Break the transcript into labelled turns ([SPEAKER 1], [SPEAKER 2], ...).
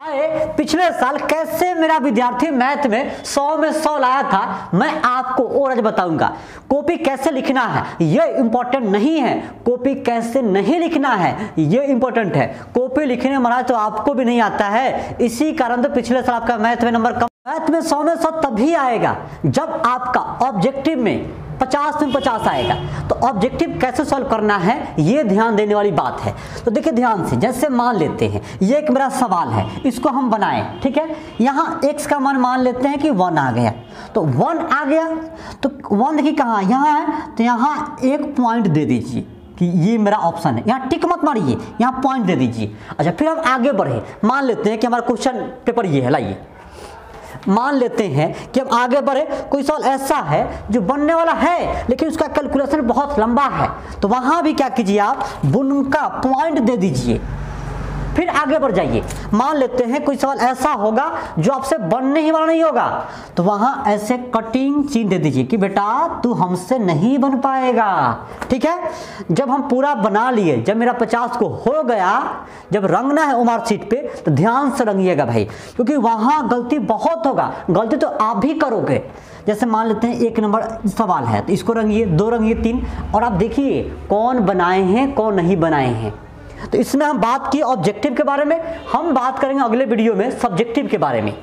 [SPEAKER 1] पिछले साल कैसे मेरा विद्यार्थी मैथ में 100 में 100 लाया था, मैं आपको और आज बताऊँगा। कॉपी कैसे लिखना है, ये इंपॉर्टेंट नहीं है। कॉपी कैसे नहीं लिखना है, ये इंपॉर्टेंट है। कॉपी लिखने महाराज तो आपको भी नहीं आता है। इसी कारण तो पिछले साल आपका मैथ में नंबर कम मैथ में 100 में 100 तभी आएगा, जब आपका ऑब्जेक्टिव में पचास में पचास आएगा। तो ऑब्जेक्टिव कैसे सॉल्व करना है, ये ध्यान देने वाली बात है। तो देखिए ध्यान से, जैसे मान लेते हैं, ये एक मेरा सवाल है, इसको हम बनाएँ, ठीक है? यहाँ x का मान मान लेते हैं कि वन आ गया। तो वन आ गया तो वन देखिए कहाँ, यहाँ है तो यहाँ एक पॉइंट दे दीजिए कि ये मेरा ऑप्शन है। यहाँ टिक मत मारिए, यहाँ पॉइंट दे दीजिए। अच्छा फिर हम आगे बढ़े, मान लेते हैं कि हमारा क्वेश्चन पेपर ये है, लाइए। मान लेते हैं कि हम आगे बढ़े, कोई सवाल ऐसा है जो बनने वाला है, लेकिन उसका कैलकुलेशन बहुत लंबा है। तो वहाँ भी क्या कीजिए आप? बुनका पॉइंट दे दीजिए। फिर आगे बढ़ जाइए। मान लेते हैं कोई सवाल ऐसा होगा जो आपसे बनने ही वाला नहीं होगा। तो वहाँ ऐसे कटिंग चीन दे दीजिए कि बेटा तू हमसे नहीं बन पाएगा। ठीक है? जब हम पूरा बना लिए, जब मेरा पचास को हो गया, जब रंगना है उमार सीट पे तो ध्यान से रंगिएगा भाई, क्योंकि वहाँ गलती बहुत होगा। गलती तो आप भी करोगे। जैसे मान लेते हैं एक नंबर सवाल है तो इसको रंगिए, दो रंगिए, तीन, और आप देखिए कौन बनाए हैं, कौन नहीं बनाए हैं। तो इसमें हम बात की ऑब्जेक्टिव के बारे में, हम बात करेंगे अगले वीडियो में सब्जेक्टिव के बारे में।